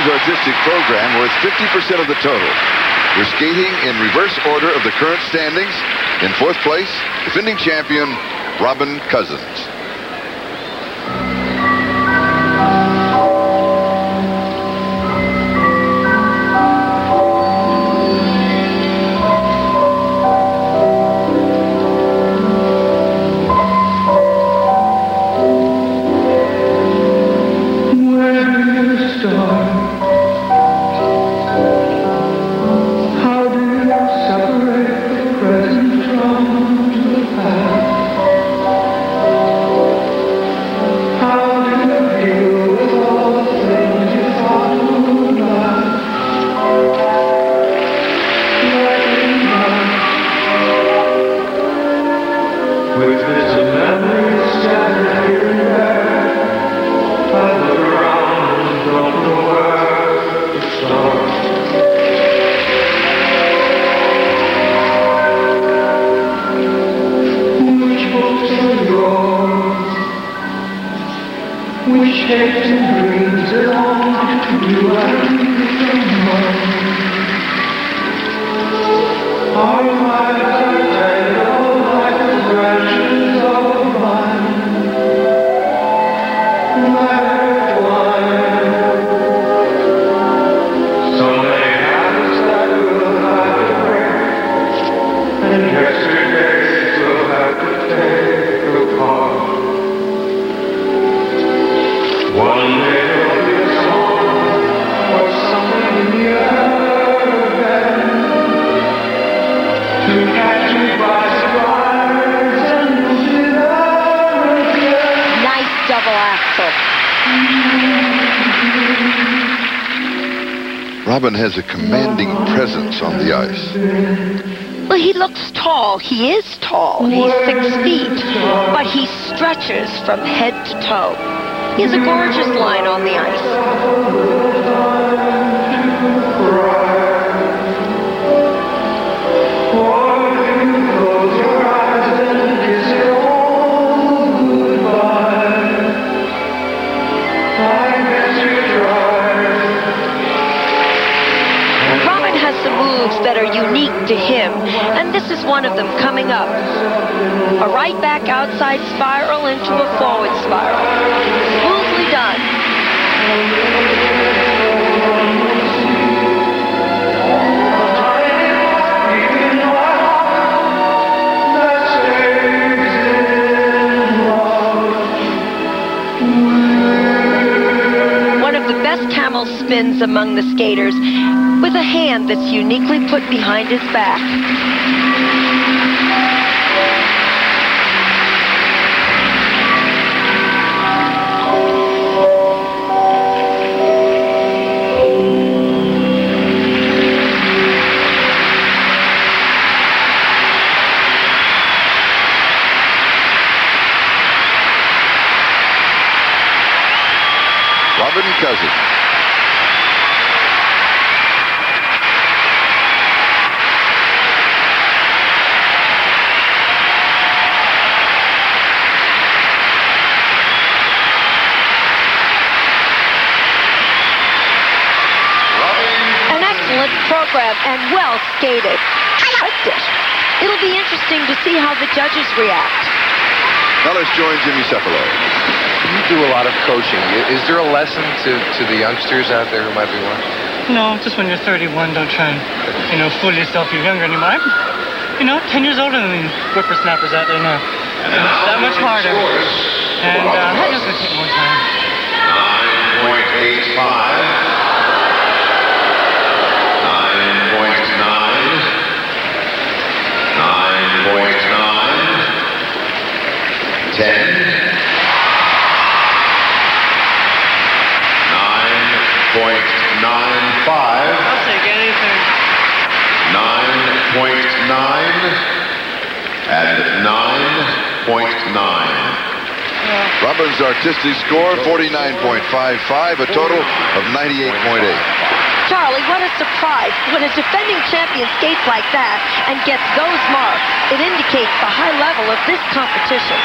team's artistic program worth 50% of the total. We're skating in reverse order of the current standings. In fourth place, defending champion Robin Cousins. Robin has a commanding presence on the ice. Well, he looks tall. He is tall. He's six feet. But he stretches from head to toe. Has a gorgeous line on the ice. That are unique to him, and this is one of them coming up. A right back outside spiral into a forward spiral. Smoothly done. One of the best camel spins among the skaters with a hand that's uniquely put behind his back. Robin Cousins. program and well skated. I liked it. It'll be interesting to see how the judges react. Now let's join Jimmy Cefalo. You do a lot of coaching. Is there a lesson to, to the youngsters out there who might be watching? No, just when you're 31, don't try and, you know, fool yourself you're younger anymore. I'm, you know, 10 years older than these whippersnappers out there now. And it's that much harder. And uh, I just going to take more time. I'll take anything. 9.9 and 9.9. Yeah. Robin's artistic score, 49.55, a total of 98.8. Charlie, what a surprise. When a defending champion skates like that and gets those marks, it indicates the high level of this competition.